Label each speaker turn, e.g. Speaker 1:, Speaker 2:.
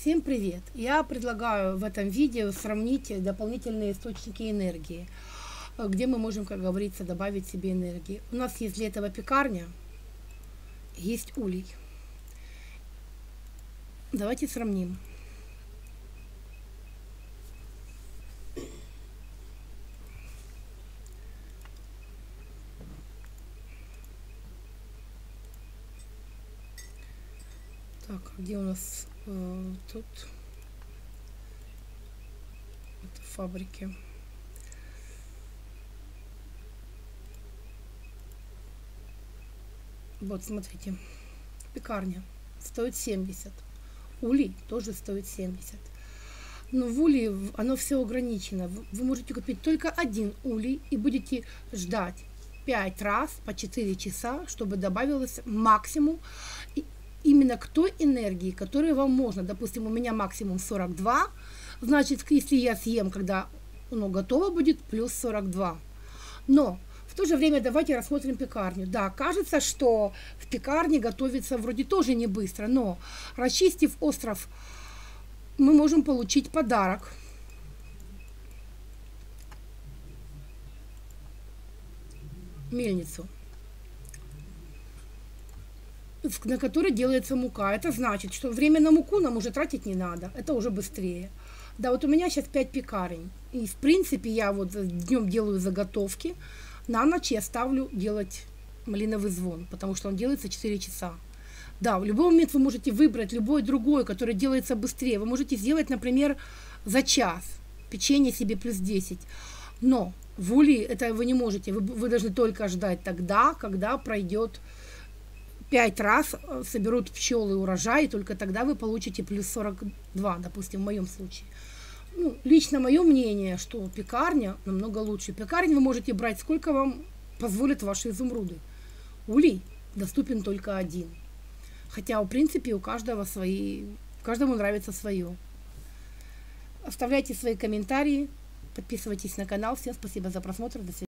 Speaker 1: Всем привет! Я предлагаю в этом видео сравнить дополнительные источники энергии, где мы можем, как говорится, добавить себе энергии. У нас есть для этого пекарня, есть улей. Давайте сравним. Так, где у нас э, тут? Это фабрики. Вот, смотрите. Пекарня стоит 70. Улей тоже стоит 70. Но в улей оно все ограничено. Вы можете купить только один улей и будете ждать 5 раз по 4 часа, чтобы добавилось максимум именно к той энергии, которую вам можно. Допустим, у меня максимум 42, значит, если я съем, когда оно готово будет, плюс 42. Но в то же время давайте рассмотрим пекарню. Да, кажется, что в пекарне готовится вроде тоже не быстро, но расчистив остров, мы можем получить подарок. Мельницу на которой делается мука. Это значит, что время на муку нам уже тратить не надо. Это уже быстрее. Да, вот у меня сейчас 5 пекарень. И, в принципе, я вот днем делаю заготовки. На ночь я ставлю делать малиновый звон, потому что он делается 4 часа. Да, в любой момент вы можете выбрать любой другой, который делается быстрее. Вы можете сделать, например, за час печенье себе плюс 10. Но в ули это вы не можете. Вы, вы должны только ждать тогда, когда пройдет пять раз э, соберут пчелы урожай, и только тогда вы получите плюс 42, допустим, в моем случае. Ну, лично мое мнение, что пекарня намного лучше. Пекарня вы можете брать, сколько вам позволят ваши изумруды. Улей доступен только один. Хотя, в принципе, у каждого свои, каждому нравится свое. Оставляйте свои комментарии, подписывайтесь на канал. Всем спасибо за просмотр. До свидания.